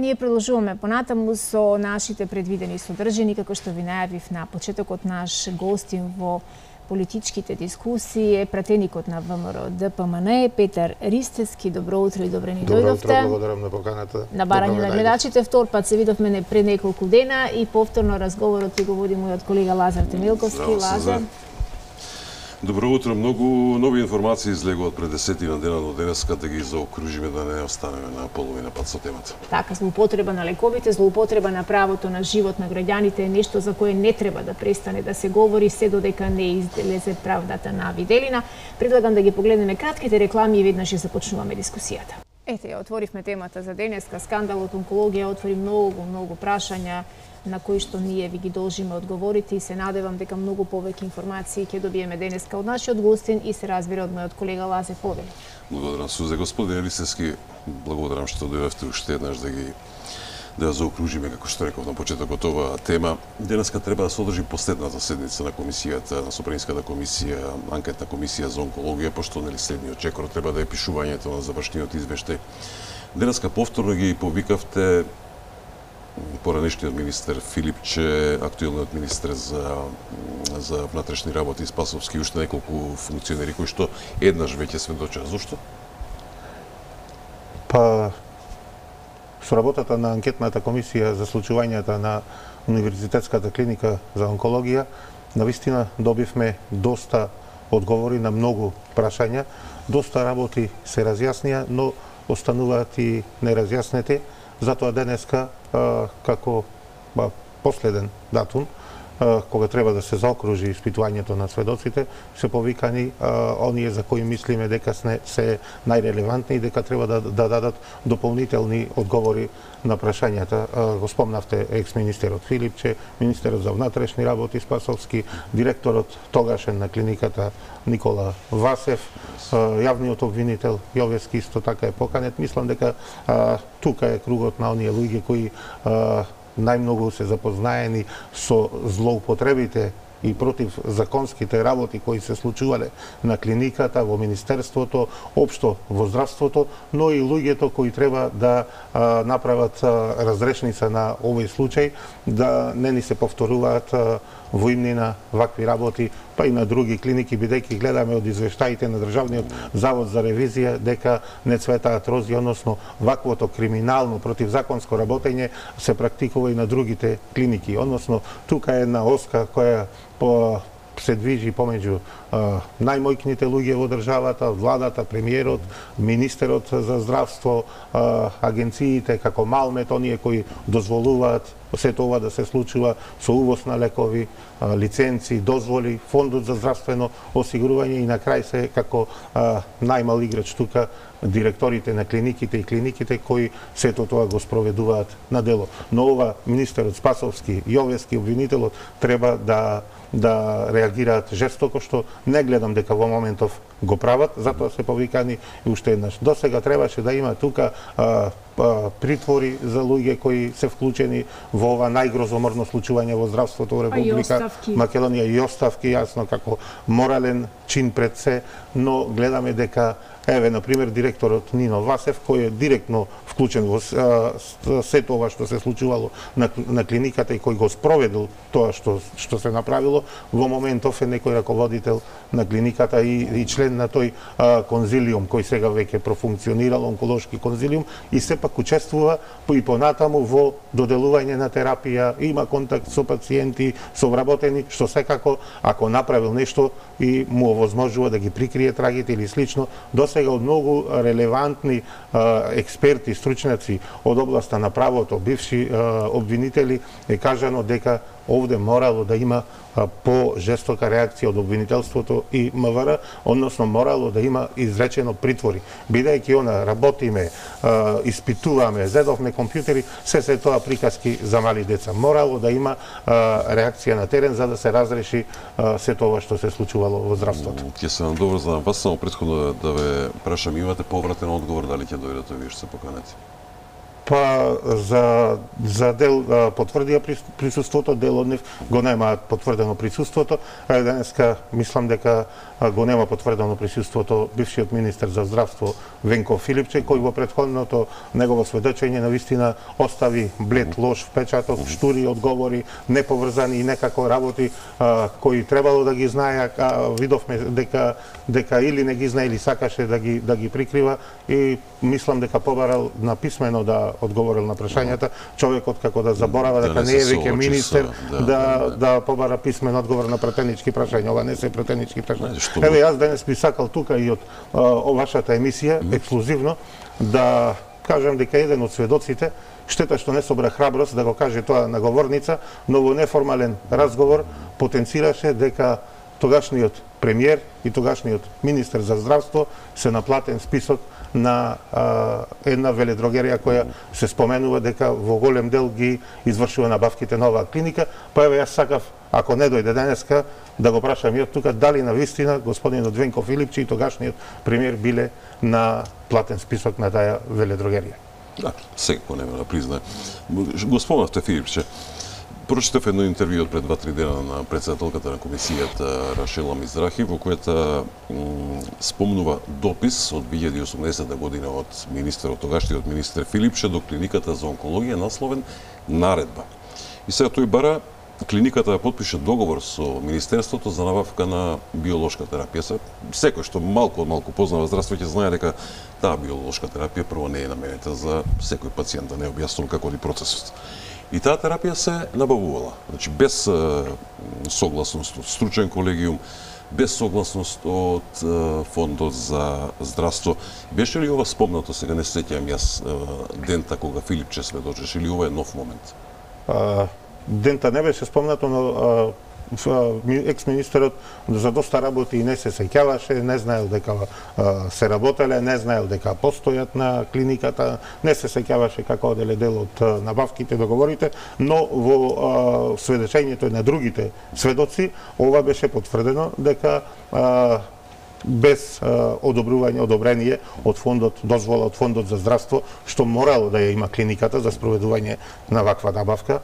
ние продолжуваме понатаму со нашите предвидени содржини, како што ви најавив на почетокот наш гостин во политичките дискусии е пратеникот на ВМРО ДПМН Петар Ристески. Добро утро и добре ни Добро дојдовте. утро, благодарам на поканата. На барање на гледачите втор пат се видовме не пред неколку дена и повторно разговорот ти го води мојот колега Лазар Темилковски. Здраво се, Лазар. Добро утро, многу нови информации излегуваат пред десетина дена до денеска да ги заокружиме да не останеме на половина пат со темата. Така, злоупотреба на лековите, злоупотреба на правото на живот на граѓаните е нешто за кое не треба да престане да се говори се додека не излезе правдата на виделина. Предлагам да ги погледнеме кратките реклами и веднаш ја започнуваме дискусијата. Ете, ја отворивме темата за денеска. Скандалот онкологија отвори многу, многу прашања на кои што ние ви ги должиме одговорите и се надевам дека многу повеќе информации ќе добиеме денеска од нашиот гостин и се разбира од мојот колега Лазе Повели. Благодарам Сузе. Господин Елисевски, благодарам што дојавте уште еднаш да ги да ја заокружиме, како што реков на почетокот оваа тема. Денеска треба да се одржи последната седница на комисијата, на Сопринската комисија, анкетна комисија за онкологија, пошто нели следниот чекор треба да е пишувањето на завршниот извештај. Денеска повторно ги повикавте поранешниот министер Филипче, актуелниот министер за за внатрешни работи Спасовски и уште неколку функционери кои што еднаш веќе сведочат. Зошто? Па, со работата на анкетната комисија за случувањата на Универзитетската клиника за онкологија, навистина добивме доста одговори на многу прашања, доста работи се разјаснија, но остануваат и неразјаснети, затоа денеска како ба, последен датум кога треба да се заокружи испитувањето на сведоците, се повикани оние за кои мислиме дека сне, се најрелевантни и дека треба да, да дадат дополнителни одговори на прашањата. Го спомнавте екс-министерот Филипче, министерот за внатрешни работи Спасовски, директорот тогашен на клиниката Никола Васев, јавниот обвинител Јовески исто така е поканет. Мислам дека тука е кругот на оние луѓе кои а, најмногу се запознаени со злоупотребите и против законските работи кои се случувале на клиниката, во Министерството, општо во здравството, но и луѓето кои треба да а, направат а, разрешница на овој случај, да не ни се повторуваат а, во имнина вакви работи, па и на други клиники, бидејќи гледаме од извештаите на Државниот завод за ревизија дека не цветаат рози, односно ваквото криминално противзаконско работење се практикува и на другите клиники. Односно, тука е една оска која по се движи помеѓу најмојкните луѓе во државата, владата, премиерот, министерот за здравство, агенциите како Малмет, оние кои дозволуваат се тоа да се случува со увоз на лекови, лиценци, дозволи, фондот за здравствено осигурување и на крај се како најмал играч тука директорите на клиниките и клиниките кои сето тоа го спроведуваат на дело. Но ова министерот Спасовски, Јовески, обвинителот треба да да реагираат жестоко што не гледам дека во моментов го прават, затоа се повикани и уште еднаш. До сега требаше да има тука а, а, притвори за луѓе кои се вклучени во ова најгрозоморно случување во здравството во Република Македонија и оставки, јасно како морален чин пред се, но гледаме дека Еве, на пример, директорот Нино Васев, кој е директно вклучен во се тоа што се случувало на, на клиниката и кој го спроведил тоа што, што се направило, во моментов е некој раководител на клиниката и, и член на тој а, конзилиум, кој сега веќе профункционирал, онколошки конзилиум, и сепак учествува по и понатаму во доделување на терапија, има контакт со пациенти, со вработени, што секако, ако направил нешто и му овозможува да ги прикрие трагите или слично, Досега од многу релевантни а, експерти, стручњаци од областа на правото, бивши а, обвинители, е кажано дека овде морало да има по жестока реакција од обвинителството и МВР, односно морало да има изречено притвори. Бидејќи она работиме, испитуваме, зедовме компјутери, се се тоа приказки за мали деца. Морало да има реакција на терен за да се разреши се тоа што се случувало во здравството. Ќе се надоврзам вас само претходно да, да ве прашам, имате повратен одговор дали ќе дојдете вие што се поканете? Па за за дел а, потврдија присуството, дел од нив го немаат потврдено присуството, а денеска мислам дека го нема потврдено присуството бившиот министер за здравство Венко Филипче, кој во предходното негово сведочење на вистина остави блед лош впечаток, штури одговори, неповрзани и некако работи а, кои требало да ги знае, а видовме дека дека или не ги знае или сакаше да ги да ги прикрива. И мислам дека побарал на писмено да одговорил на прашањата, човекот како да заборава дека не е веќе министер, да, да, да побара писмен одговор на претенички прашања, ова не се претенички прашања Што... Еве јас денес би сакал тука и од о, вашата емисија mm. ексклузивно да кажам дека еден од сведоците штета што не собра храброст да го каже тоа на говорница, но во неформален разговор потенцираше дека тогашниот премиер и тогашниот министер за здравство се наплатен список на а, една веледрогерија која се споменува дека во голем дел ги извршува набавките на оваа клиника, па еве јас сакав ако не дојде денеска да го прашам ја тука дали на вистина господинот Венко Филипчи и тогашниот премиер биле на платен список на таа веледрогерија. Да, секако нема да признае. Го спомнавте Филипче. Прочитав едно интервју пред 2-3 дена на председателката на комисијата Рашела Мизрахи, во којата спомнува допис од 2018 година од министерот, тогашниот министер Филипче до клиниката за онкологија насловен наредба. И сега тој бара клиниката ја подпише договор со Министерството за набавка на биолошка терапија. Се, секој што малку од малку познава здравство ќе знае дека таа биолошка терапија прво не е наменета за секој пациент, да не објаснувам како оди процесот. И таа терапија се набавувала. Значи без согласност од стручен колегиум, без согласност од фондот за здравство. Беше ли ова спомнато сега не сеќавам јас дента кога Филипче сведочеше или ова е нов момент? А, дента не беше спомнато, но екс-министерот за доста работи и не се сеќаваше, не знаел дека се работеле, не знаел дека постојат на клиниката, не се сеќаваше како оделе дел од набавките, договорите, но во сведечењето на другите сведоци, ова беше потврдено дека без а, одобрување, одобрение од фондот, дозвола од фондот за здравство, што морало да ја има клиниката за спроведување на ваква набавка,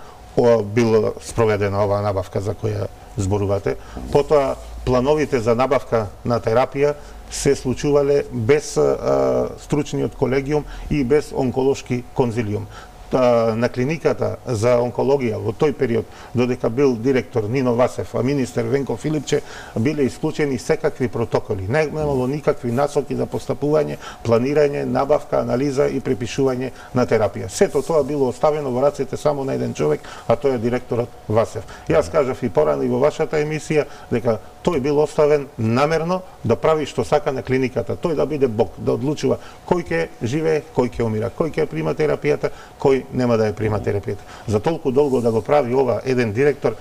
било спроведена оваа набавка за која зборувате. Потоа, плановите за набавка на терапија се случувале без а, стручниот колегиум и без онколошки конзилиум на клиниката за онкологија во тој период, додека бил директор Нино Васев, а министер Венко Филипче, биле исклучени секакви протоколи. Не немало никакви насоки за постапување, планирање, набавка, анализа и препишување на терапија. Сето тоа било оставено во рацете само на еден човек, а тој е директорот Васев. Јас кажав и порано и во вашата емисија дека тој бил оставен намерно да прави што сака на клиниката. Тој да биде бог, да одлучува кој ќе живее, кој ќе умира, кој ќе прима терапијата, кој нема да ја прима терапијата. За толку долго да го прави ова еден директор,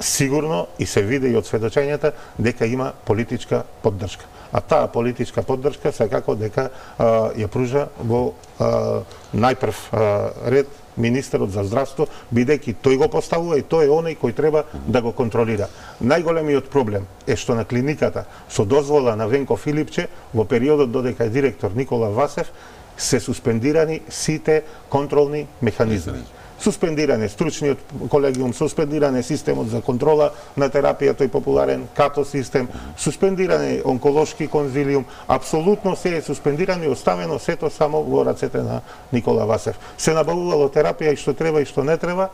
сигурно и се види и од сведочењата дека има политичка поддршка. А таа политичка поддршка секако дека а, ја пружа во а, најпрв а, ред министерот за здравство, бидејќи тој го поставува и тој е оној кој треба да го контролира. Најголемиот проблем е што на клиниката со дозвола на Венко Филипче во периодот додека е директор Никола Васев се суспендирани сите контролни механизми. Суспендиране стручниот колегиум, суспендиране системот за контрола на терапија, тој популарен КАТО систем, суспендиране онколошки конзилиум, апсолутно се е суспендирано и оставено сето само во рацете на Никола Васев. Се набавувало терапија и што треба и што не треба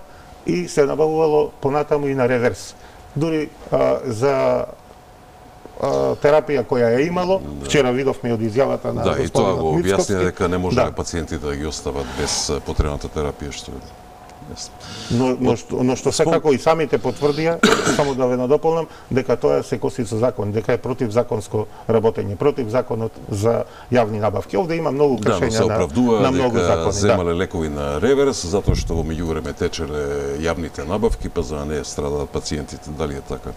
и се набавувало понатаму и на реверс. Дури а, за терапија која е имало. Да. Вчера видовме од изјавата на Да, и тоа го објасни дека не може да. пациентите да ги остават без потребната терапија што е. Но, но, што, но што секако и самите потврдија, само да ве надополнам, дека тоа се коси со закон, дека е против законско работење, против законот за јавни набавки. Овде има многу да, кршења да, на, на многу дека закони. земале да. лекови на реверс, затоа што во меѓувреме течеле јавните набавки, па за да не страдаат пациентите. Дали е така?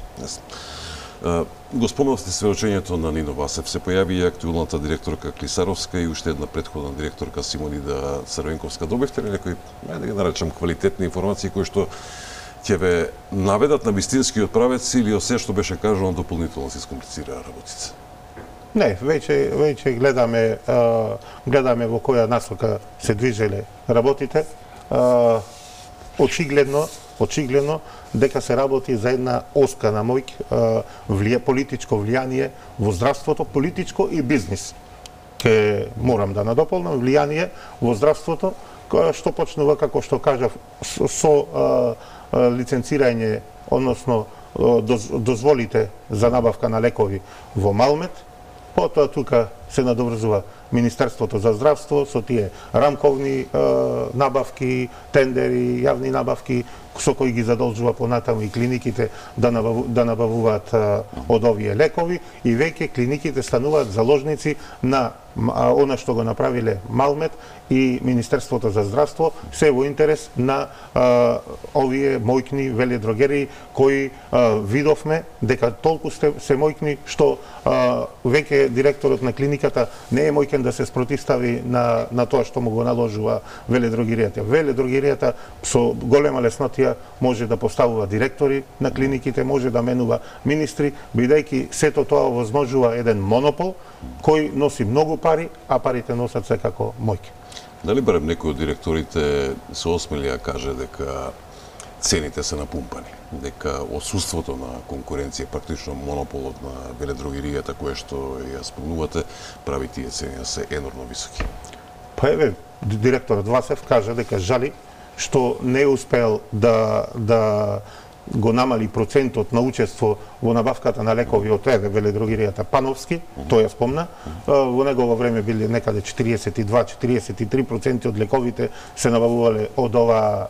Го спомнавте свеочењето на Нино Васев. Се појави и актуелната директорка Клисаровска и уште една предходна директорка Симонида Црвенковска. Добивте ли некои, ајде да ги наречам, квалитетни информации кои што ќе ве наведат на вистинскиот правец или осе што беше кажано дополнително да се скомплицира работите? Не, веќе веќе гледаме гледаме во која насока се движеле работите. Очигледно, очигледно дека се работи за една оска на мој влија, политичко влијание во здравството, политичко и бизнис. Ке морам да надополнам влијание во здравството што почнува како што кажав со, а, а, лиценцирање, односно доз, дозволите за набавка на лекови во Малмет, потоа тука се надоврзува Министерството за здравство со тие рамковни е, набавки, тендери, јавни набавки со кои ги задолжува понатаму и клиниките да, набаву, да набавуваат е, од овие лекови и веќе клиниките стануваат заложници на она што го направиле Малмет и Министерството за здравство се во интерес на а, овие мојкни веледрогерии кои а, видовме дека толку сте, се мојкни што а, веќе директорот на клиниката не е мојкен да се спротивстави на, на тоа што му го наложува веледрогеријата. Веледрогеријата со голема леснотија може да поставува директори на клиниките, може да менува министри, бидејќи сето тоа возможува еден монопол кој носи многу пари, а парите носат секако мојки. Дали барем некој од директорите се осмели да каже дека цените се напумпани, дека отсутството на конкуренција, практично монополот на веледрогеријата кое што ја спомнувате, прави тие цени да се енормно високи? Па еве, директорот Васев кажа дека жали што не успел да, да го намали процентот на учество во набавката на лекови од еве веледрогиријата Пановски, тој ја спомна. Во негово време биле некаде 42-43% од лековите се набавувале од ова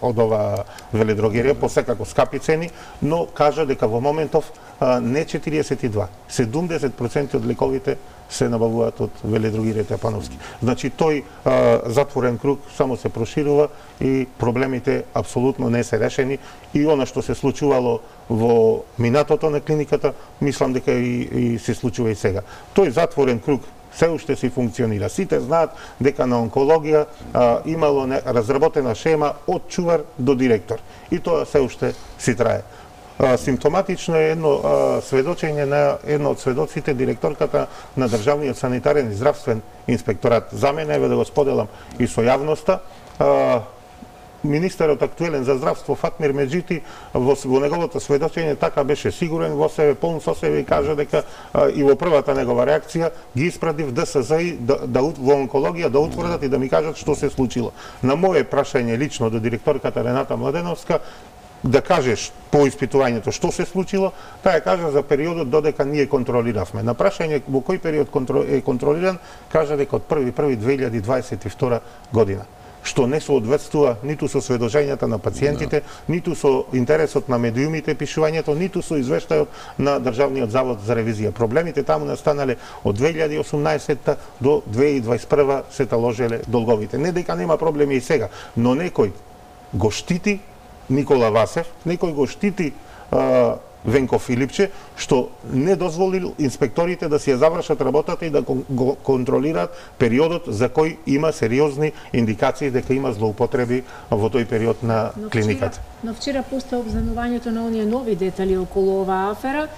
од ова веледрогирија, по секако скапи цени, но кажа дека во моментов не 42, 70% од лековите се набавуваат од веледрогиите Пановски. Значи тој а, затворен круг само се проширува и проблемите апсолутно не се решени и она што се случувало во минатото на клиниката, мислам дека и, и се случува и сега. Тој затворен круг се уште си функционира. Сите знаат дека на онкологија а, имало не, разработена шема од чувар до директор. И тоа се уште си трае симптоматично е едно сведочење на едно од сведоците, директорката на Државниот санитарен и здравствен инспекторат. За мене, еве да го споделам и со јавноста, министерот актуелен за здравство Фатмир Меджити во, во неговото сведочење така беше сигурен во себе, полн со себе и кажа дека а, и во првата негова реакција ги испради в ДСЗ да, да, во онкологија да утврдат и да ми кажат што се случило. На моје прашање лично до директорката Рената Младеновска, да кажеш по испитувањето што се случило, таа кажа за периодот додека ние контролиравме. На прашање во кој период е контролиран, кажа дека од 1.1.2022 година што не соодветствува ниту со сведожењата на пациентите. Да. ниту со интересот на медиумите пишувањето, ниту со извештајот на Државниот завод за ревизија. Проблемите таму настанале од 2018 до 2021 се таложеле долговите. Не дека нема проблеми и сега, но некој го штити Никола Васев, некој го штити а, Венко Филипче, што не дозволил инспекторите да си ја завршат работата и да го контролираат периодот за кој има сериозни индикации дека има злоупотреби во тој период на но клиниката. Вчера, но вчера после обзнанувањето на оние нови детали околу оваа афера,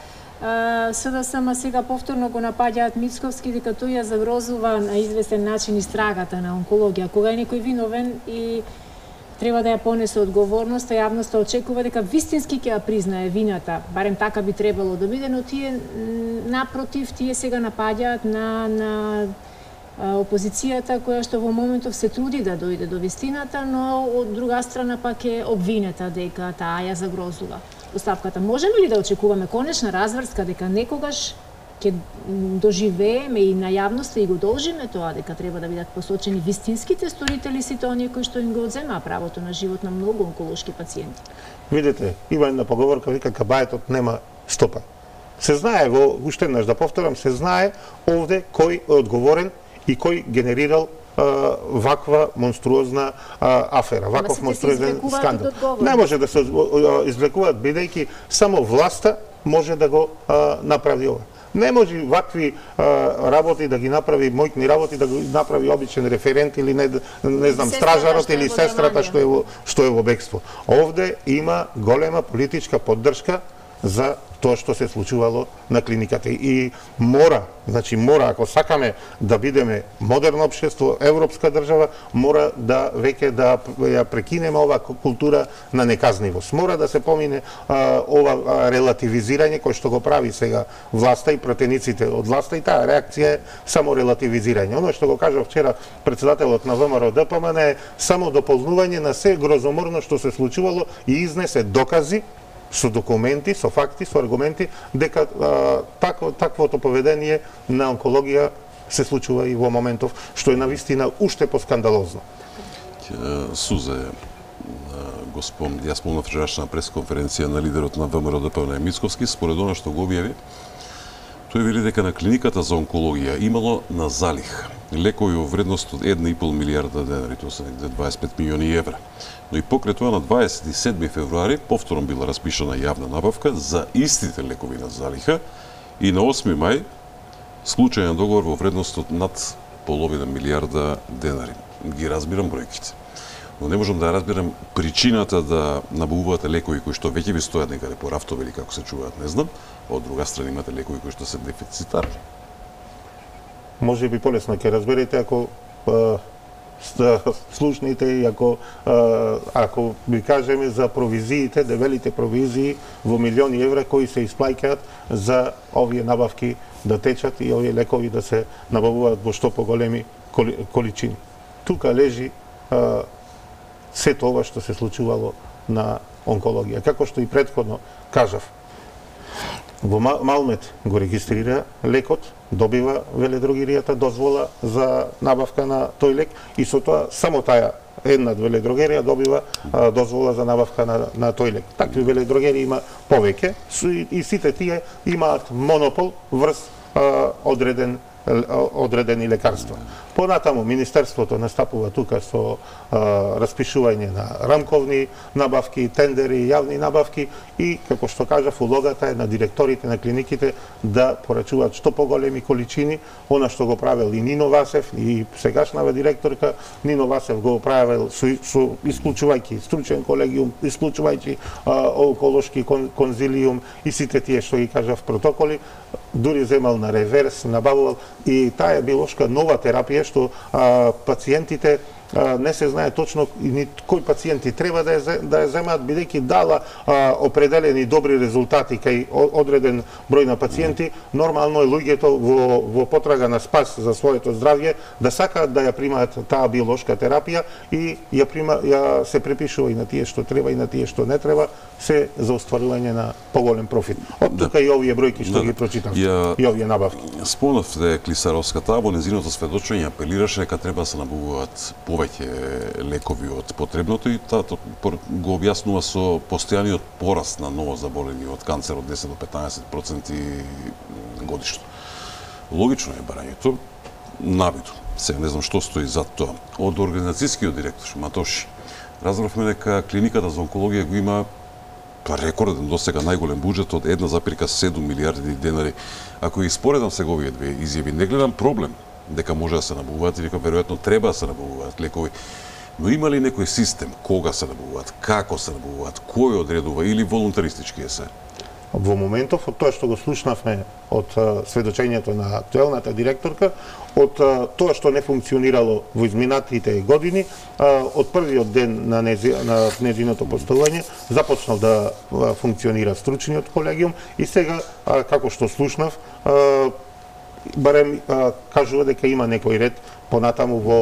СДСМ сега повторно го напаѓаат Мицковски дека тој ја загрозува на известен начин истрагата на онкологија. Кога е некој виновен и треба да ја понесе одговорноста, јавноста очекува дека вистински ќе ја признае вината, барем така би требало да биде, но тие напротив, тие сега напаѓаат на, на опозицијата која што во моментов се труди да дојде до вистината, но од друга страна пак е обвинета дека таа ја загрозува оставката. Можеме ли да очекуваме конечна разврска дека некогаш ќе доживееме и на јавноста и го должиме тоа дека треба да бидат посочени вистинските сторители сите оние кои што им го одземаа правото на живот на многу онколошки пациенти. Видете, има една поговорка вика кабаетот нема стопа. Се знае во уште еднаш да повторам, се знае овде кој е одговорен и кој генерирал а, ваква монструозна а, афера, ваков монструозен скандал. Не може да се извлекуваат бидејќи само власта може да го а, направи ова. Не може вакви а, работи да ги направи, мојкни работи да ги направи обичен референт или не, не знам, стражарот или сестрата што е во, што е во бегство. Овде има голема политичка поддршка за тоа што се случувало на клиниката и мора, значи мора ако сакаме да бидеме модерно општество, европска држава, мора да веќе да ја прекинеме ова култура на неказнивост. Мора да се помине а, ова а, релативизирање кој што го прави сега власта и пратениците од власта и таа реакција е само релативизирање. Оно што го кажа вчера председателот на ВМРО ДПМН е само дополнување на се грозоморно што се случувало и изнесе докази со документи, со факти, со аргументи, дека а, тако, таквото поведение на онкологија се случува и во моментов, што е навистина уште поскандалозно. Сузе, господ, јас спомнав вчерашна пресконференција на лидерот на ВМРО ДПН Мицковски, според она што го објави, тој вели дека на клиниката за онкологија имало на залих лекови во вредност од 1,5 милиарда денари, тоа се негде 25 милиони евра. Но и покрет тоа на 27 февруари повторно била распишана јавна набавка за истите лекови на залиха и на 8 мај случајен договор во вредност од над половина милиарда денари. Ги разбирам бројките. Но не можам да разбирам причината да набавувате лекови кои што веќе ви стојат некаде по рафтове или како се чуваат, не знам. Од друга страна имате лекови кои што се дефицитарни може би полесно ќе разберете ако слушните и ако ако ви кажеме за провизиите, дебелите провизии во милиони евра кои се исплаќаат за овие набавки да течат и овие лекови да се набавуваат во што поголеми количини. Тука лежи а, сето ова што се случувало на онкологија. Како што и предходно кажав, Во Малмет го регистрира лекот, добива веледрогеријата дозвола за набавка на тој лек и со тоа само таа една веледрогерија добива а, дозвола за набавка на, на тој лек. Такви веледрогери има повеќе и, и сите тие имаат монопол врз а, одреден одредени лекарства. Понатаму Министерството настапува тука со а, распишување на рамковни набавки, тендери, јавни набавки и, како што кажав, улогата е на директорите на клиниките да порачуваат што поголеми количини, она што го правел и Нино Васев и сегашнава директорка Нино Васев го правел со, со исклучувајќи стручен колегиум, исклучувајќи околошки кон, конзилиум и сите тие што ги кажав протоколи, дури земал на реверс, набавувал. И таа билошка нова терапија што а, пациентите не се знае точно ни кои пациенти треба да ја, да ја земаат, бидејќи дала а, определени добри резултати кај одреден број на пациенти, нормално е луѓето во, во потрага на спас за своето здравје да сакаат да ја примаат таа биолошка терапија и ја, прима, ја се препишува и на тие што треба и на тие што не треба, се за остварување на поголем профит. Од да. тука да. и овие бројки што да, ги прочитав ја, и овие набавки. Спомнавте Клисаровската, во незиното сведочење апелираше дека треба да се набавуваат повеќе лекови од потребното и таа го објаснува со постојаниот пораст на ново заболени од канцер од 10 до 15% годишно. Логично е барањето, набито. Се не знам што стои за тоа. Од организацијскиот директор Матоши разбравме дека клиниката за онкологија го има па рекорден до сега најголем буџет од 1,7 милиарди денари. Ако ја споредам сега овие две изјави, не гледам проблем дека може да се набувуваат или дека веројатно треба да се набувуваат лекови. Но има ли некој систем кога се набувуваат, како се набувуваат, кој одредува или волонтаристички е се? Во моментов, од тоа што го слушнавме од сведочењето на актуелната директорка, од тоа што не функционирало во изминатите години, од првиот ден на, нези, на незиното постолање, започнал да функционира стручниот колегиум и сега, како што слушнав, барем кажува дека има некој ред понатаму во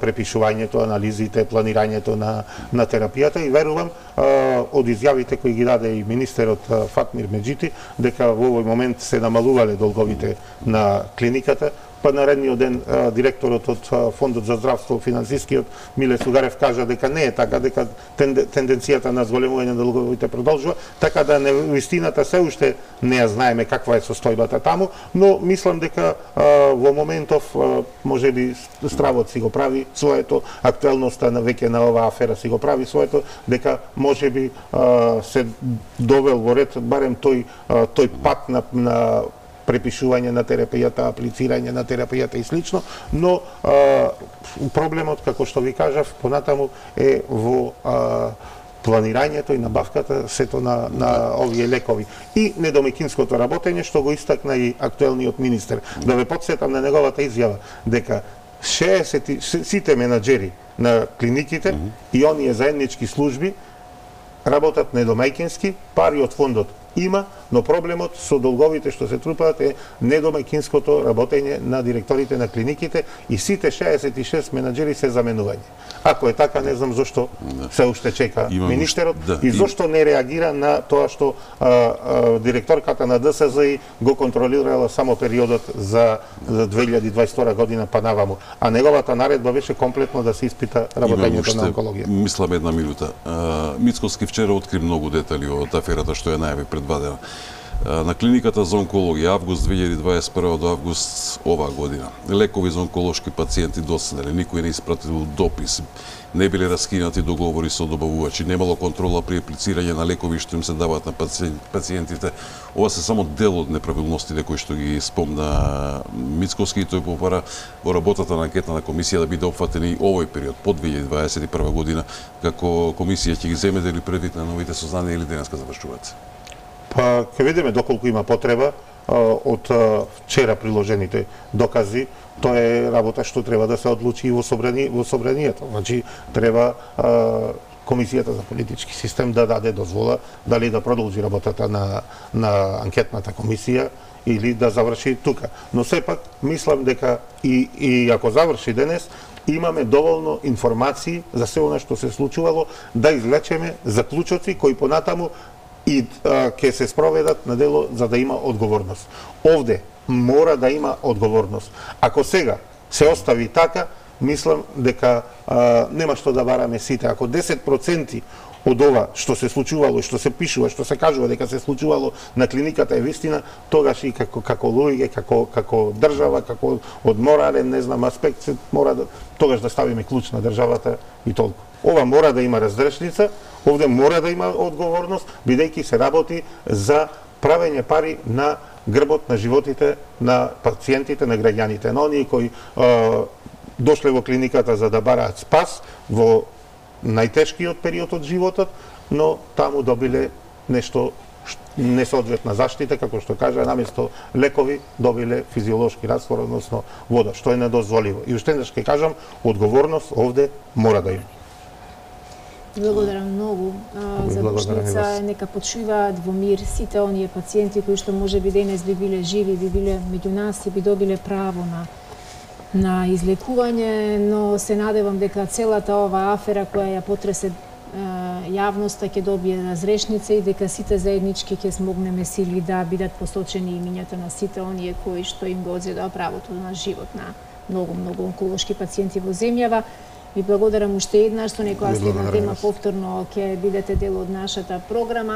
препишувањето, анализите, планирањето на, на терапијата и верувам од изјавите кои ги даде и министерот Фатмир Меджити дека во овој момент се намалувале долговите на клиниката, па наредниот ден директорот од Фондот за здравство финансискиот Миле Сугарев кажа дека не е така, дека тенденцијата на зголемување на долговите продолжува, така да не вистината се уште не ја знаеме каква е состојбата таму, но мислам дека во моментов може би стравот си го прави своето, актуелноста на веќе на оваа афера си го прави своето, дека може би се довел во ред барем тој тој пат на, на препишување на терапијата, аплицирање на терапијата и слично, но а, проблемот, како што ви кажав, понатаму е во а, планирањето и набавката сето на, на овие лекови. И недомекинското работење, што го истакна и актуелниот министер. Да ве подсетам на неговата изјава, дека 60 сите менаџери на клиниките mm -hmm. и оние заеднички служби работат недомајкински, пари од фондот има, но проблемот со долговите што се трупаат е недомајкинското работење на директорите на клиниките и сите 66 менаџери се заменување. Ако е така, не знам зошто да. се уште чека Имам министерот да, и зошто не реагира на тоа што а, а, директорката на ДСЗ го контролирала само периодот за, за 2022 година па наваму, а неговата наредба беше комплетно да се испита работењето на онкологија. Мислам една минута. Мицковски вчера откри многу детали од аферата што ја најави пред на клиниката за онкологија август 2021 до август оваа година. Лекови за онколошки пациенти доснеле, никој не испратил допис, не биле раскинати договори со добавувачи, немало контрола при аплицирање на лекови што им се даваат на пациентите. Ова се само дел од неправилностите кои што ги спомна Мицковски и тој попара во работата на анкетна комисија да биде опфатени и овој период по 2021 година како комисија ќе ги земе дали предвид на новите сознанија или денеска завршуваат. Па ќе видиме доколку има потреба од вчера приложените докази, тоа е работа што треба да се одлучи и во, собрани, во собранието. Значи, треба Комисијата за политички систем да даде дозвола дали да продолжи работата на, на анкетната комисија или да заврши тука. Но сепак, мислам дека и, и ако заврши денес, имаме доволно информации за се она што се случувало, да извлечеме заклучоци кои понатаму и ќе се спроведат на дело за да има одговорност. Овде мора да има одговорност. Ако сега се остави така, мислам дека а, нема што да бараме сите. Ако 10% од ова што се случувало што се пишува, што се кажува дека се случувало на клиниката е вистина, тогаш и како како луѓе, како како држава, како од морален, не знам, аспект се мора да тогаш да ставиме клуч на државата и толку. Ова мора да има разрешница, овде мора да има одговорност, бидејќи се работи за правење пари на грбот на животите на пациентите, на граѓаните, на оние кои е, дошле во клиниката за да бараат спас во најтешкиот период од животот, но таму добиле нешто несоодветна заштита, како што кажа, наместо лекови добиле физиолошки раствор, односно вода, што е недозволиво. И уште еднаш ќе кажам, одговорност овде мора да има. Благодарам многу а, за дошница. Нека почиваат во мир сите оние пациенти кои што може би денес би биле живи, би биле меѓу нас и би добиле право на на излекување, но се надевам дека целата ова афера која ја потресе јавноста ќе добие разрешница и дека сите заеднички ќе смогнеме сили да бидат посочени имињата на сите оние кои што им го одзедоа правото на живот на многу многу онколошки пациенти во земјава. Ви благодарам уште еднаш со некоја следна тема повторно ќе бидете дел од нашата програма.